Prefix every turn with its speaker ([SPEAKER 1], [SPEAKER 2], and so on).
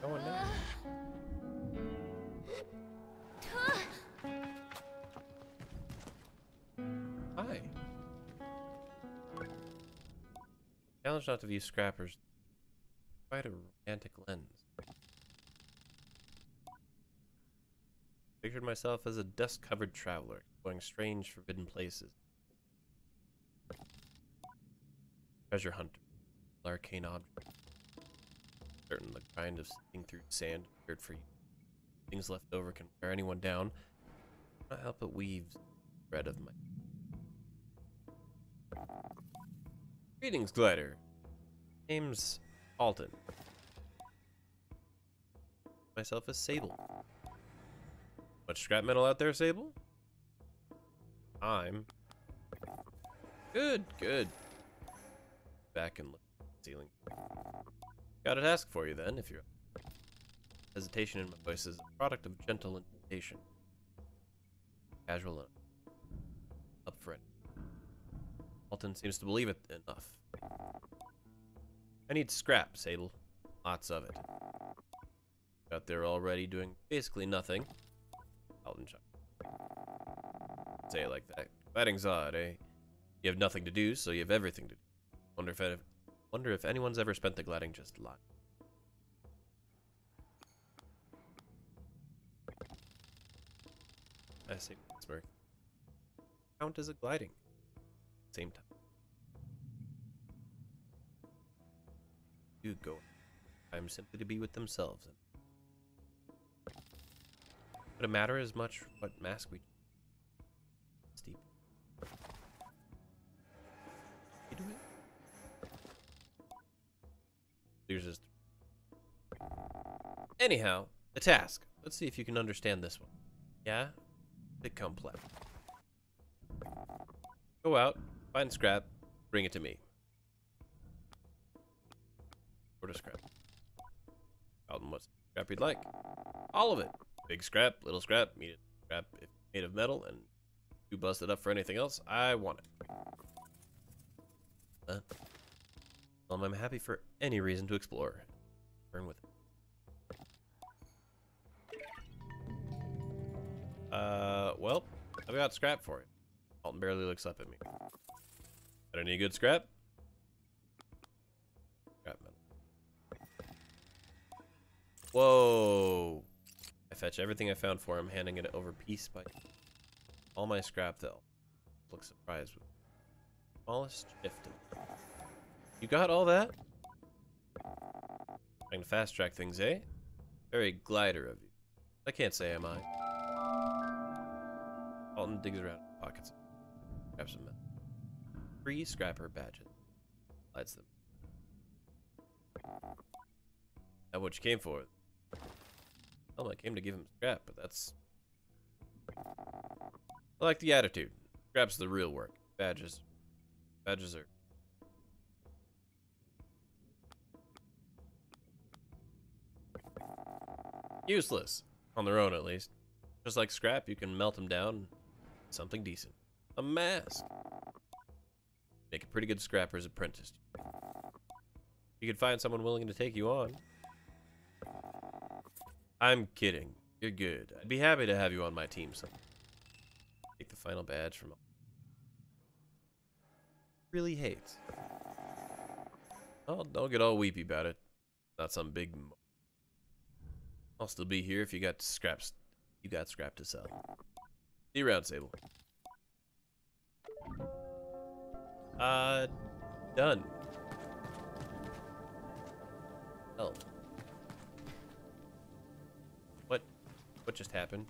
[SPEAKER 1] Going now. Hi. Challenge not to view scrappers. Quite a romantic lens. Pictured myself as a dust-covered traveler, going strange, forbidden places. Treasure hunter, arcane object. Certain the kind of sitting through sand appeared for you. Things left over can wear anyone down. Not help but weaves thread of my. Greetings, glider. Name's Alton. Myself as Sable. Much scrap metal out there, Sable? I'm good, good. Back and look ceiling. Got a task for you then, if you're hesitation in my voice is a product of gentle invitation. Casual and upfront. Alton seems to believe it enough. I need scrap, Sable. Lots of it. Out there already doing basically nothing. Alton. Say it like that. Fighting's odd, eh? You have nothing to do, so you have everything to do. Wonder if wonder if anyone's ever spent the gliding just lying. I see. Smirk. Count as a gliding. Same time. You go. Time simply to be with themselves. Would it matter as much what mask we Just. Anyhow, the task. Let's see if you can understand this one. Yeah? Bit complex. Go out, find scrap, bring it to me. Order scrap. Alton, what scrap you'd like? All of it. Big scrap, little scrap, medium scrap if made of metal, and you bust it up for anything else, I want it. Uh, I'm happy for any reason to explore. Burn with it. Uh, well, I've got scrap for you. Alton barely looks up at me. Got any good scrap? Scrap metal. Whoa. I fetch everything I found for him, handing it over piece by piece. all my scrap though. Look surprised with smallest shift. You got all that? I can fast track things, eh? Very glider of you. I can't say am I. Alton digs around pockets. Grabs some. Three scrapper badges. Lights them. Now what you came for? Well, I came to give him scrap, but that's... I like the attitude. Scrap's the real work. Badges. Badges are... Useless. On their own, at least. Just like scrap, you can melt them down. Something decent. A mask. Make a pretty good scrapper's apprentice. You could find someone willing to take you on. I'm kidding. You're good. I'd be happy to have you on my team son. Take the final badge from... Really hates. Oh, don't get all weepy about it. Not some big... I'll still be here if you got scraps. You got scrap to sell. See you around, Sable. Uh, done. Oh. What, what just happened?